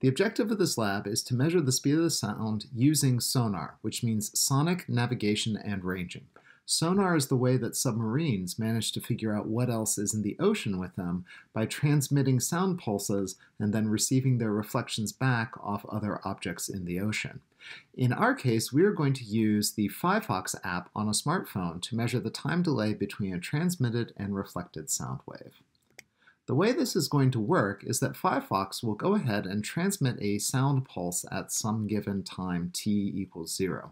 The objective of this lab is to measure the speed of the sound using sonar, which means sonic navigation and ranging. Sonar is the way that submarines manage to figure out what else is in the ocean with them by transmitting sound pulses and then receiving their reflections back off other objects in the ocean. In our case, we are going to use the phyphox app on a smartphone to measure the time delay between a transmitted and reflected sound wave. The way this is going to work is that phyphox will go ahead and transmit a sound pulse at some given time t equals 0.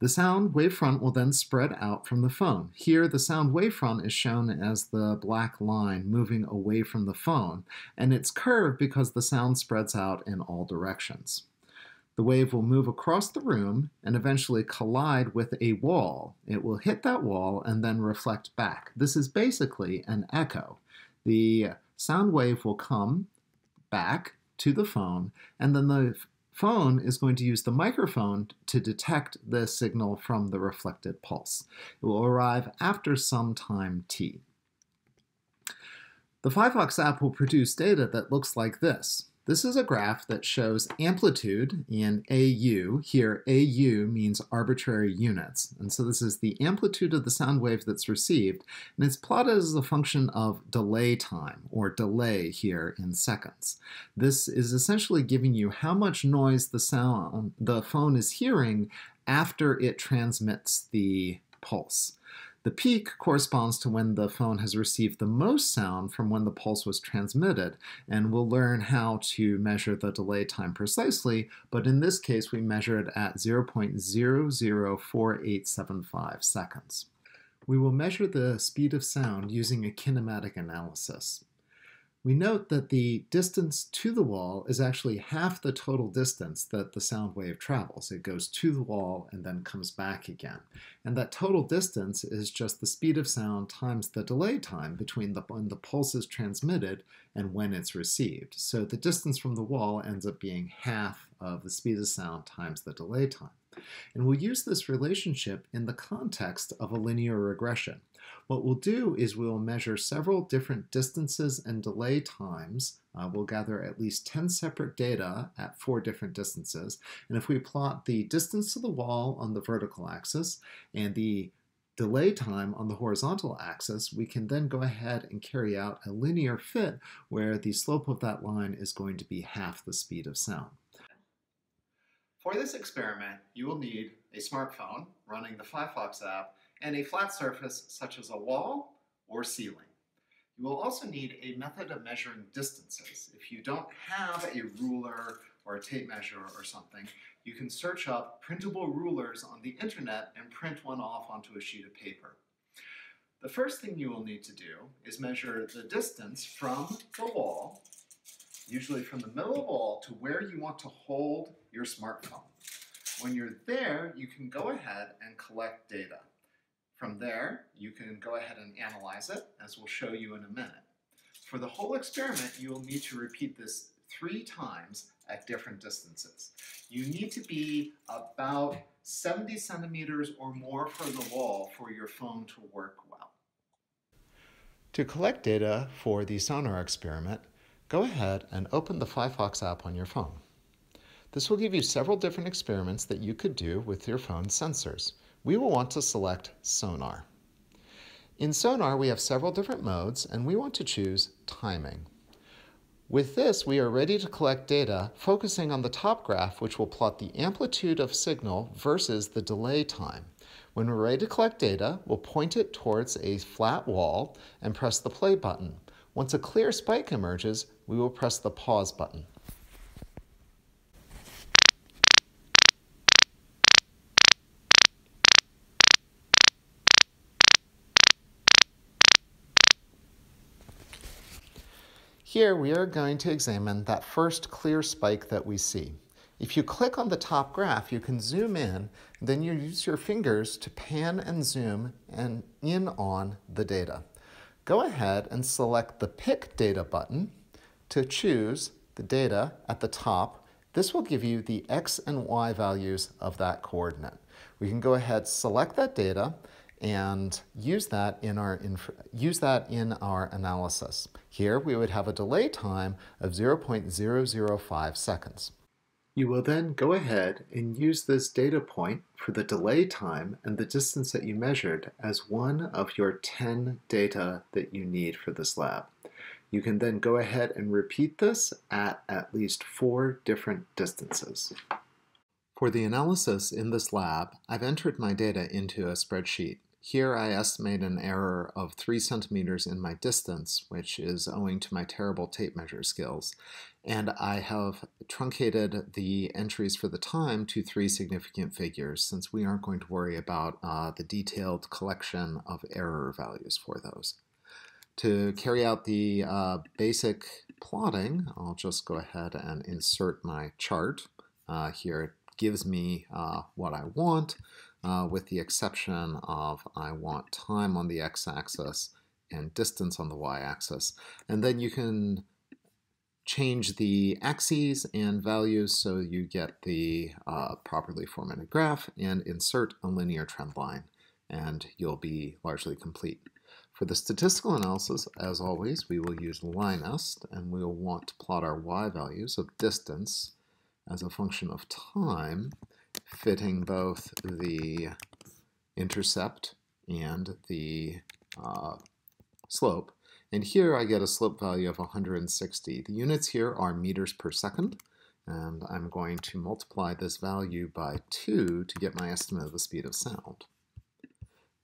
The sound wavefront will then spread out from the phone. Here, the sound wavefront is shown as the black line moving away from the phone, and it's curved because the sound spreads out in all directions. The wave will move across the room and eventually collide with a wall. It will hit that wall and then reflect back. This is basically an echo. The sound wave will come back to the phone, and then the phone is going to use the microphone to detect the signal from the reflected pulse. It will arrive after some time t. The phyphox app will produce data that looks like this. This is a graph that shows amplitude in AU. Here, AU means arbitrary units. And so this is the amplitude of the sound wave that's received, and it's plotted as a function of delay time, or delay here in seconds. This is essentially giving you how much noise the sound the phone is hearing after it transmits the pulse. The peak corresponds to when the phone has received the most sound from when the pulse was transmitted, and we'll learn how to measure the delay time precisely, but in this case we measure it at 0.004875 seconds. We will measure the speed of sound using a kinematic analysis we note that the distance to the wall is actually half the total distance that the sound wave travels. It goes to the wall and then comes back again. And that total distance is just the speed of sound times the delay time between the, when the pulse is transmitted and when it's received. So the distance from the wall ends up being half of the speed of sound times the delay time. And we'll use this relationship in the context of a linear regression. What we'll do is we'll measure several different distances and delay times. Uh, we'll gather at least 10 separate data at four different distances. And if we plot the distance to the wall on the vertical axis and the delay time on the horizontal axis, we can then go ahead and carry out a linear fit where the slope of that line is going to be half the speed of sound. For this experiment, you will need a smartphone running the phyphox app and a flat surface such as a wall or ceiling. You will also need a method of measuring distances. If you don't have a ruler or a tape measure or something, you can search up printable rulers on the internet and print one off onto a sheet of paper. The first thing you will need to do is measure the distance from the wall, usually from the middle of the wall to where you want to hold your smartphone. When you're there, you can go ahead and collect data. From there, you can go ahead and analyze it, as we'll show you in a minute. For the whole experiment, you will need to repeat this three times at different distances. You need to be about 70 centimeters or more from the wall for your phone to work well. To collect data for the sonar experiment, go ahead and open the phyphox app on your phone. This will give you several different experiments that you could do with your phone's sensors we will want to select Sonar. In Sonar, we have several different modes, and we want to choose Timing. With this, we are ready to collect data, focusing on the top graph, which will plot the amplitude of signal versus the delay time. When we're ready to collect data, we'll point it towards a flat wall and press the play button. Once a clear spike emerges, we will press the pause button. Here we are going to examine that first clear spike that we see. If you click on the top graph, you can zoom in, then you use your fingers to pan and zoom and in on the data. Go ahead and select the Pick Data button to choose the data at the top. This will give you the X and Y values of that coordinate. We can go ahead, select that data, and use that in our use that in our analysis. Here we would have a delay time of 0.005 seconds. You will then go ahead and use this data point for the delay time and the distance that you measured as one of your 10 data that you need for this lab. You can then go ahead and repeat this at at least four different distances. For the analysis in this lab, I've entered my data into a spreadsheet. Here I estimate an error of 3 centimeters in my distance, which is owing to my terrible tape measure skills. And I have truncated the entries for the time to three significant figures, since we aren't going to worry about uh, the detailed collection of error values for those. To carry out the uh, basic plotting, I'll just go ahead and insert my chart. Uh, here it gives me uh, what I want uh, with the exception of I want time on the x-axis and distance on the y-axis. And then you can change the axes and values so you get the uh, properly formatted graph and insert a linear trend line and you'll be largely complete. For the statistical analysis, as always, we will use LINEST and we'll want to plot our y values of distance as a function of time fitting both the intercept and the uh, slope. And here I get a slope value of 160. The units here are meters per second, and I'm going to multiply this value by 2 to get my estimate of the speed of sound.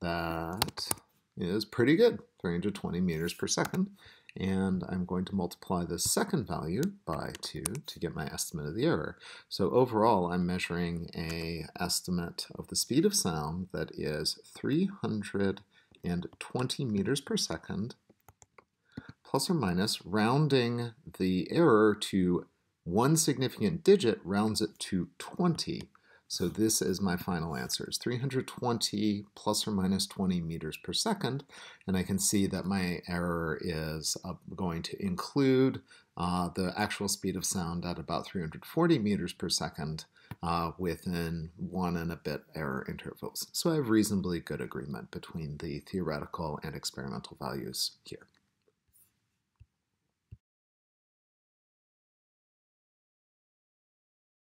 That is pretty good, 320 meters per second and I'm going to multiply the second value by 2 to get my estimate of the error. So overall, I'm measuring a estimate of the speed of sound that is 320 meters per second, plus or minus, rounding the error to one significant digit rounds it to 20. So this is my final answer. It's 320 plus or minus 20 meters per second. And I can see that my error is uh, going to include uh, the actual speed of sound at about 340 meters per second uh, within one and a bit error intervals. So I have reasonably good agreement between the theoretical and experimental values here.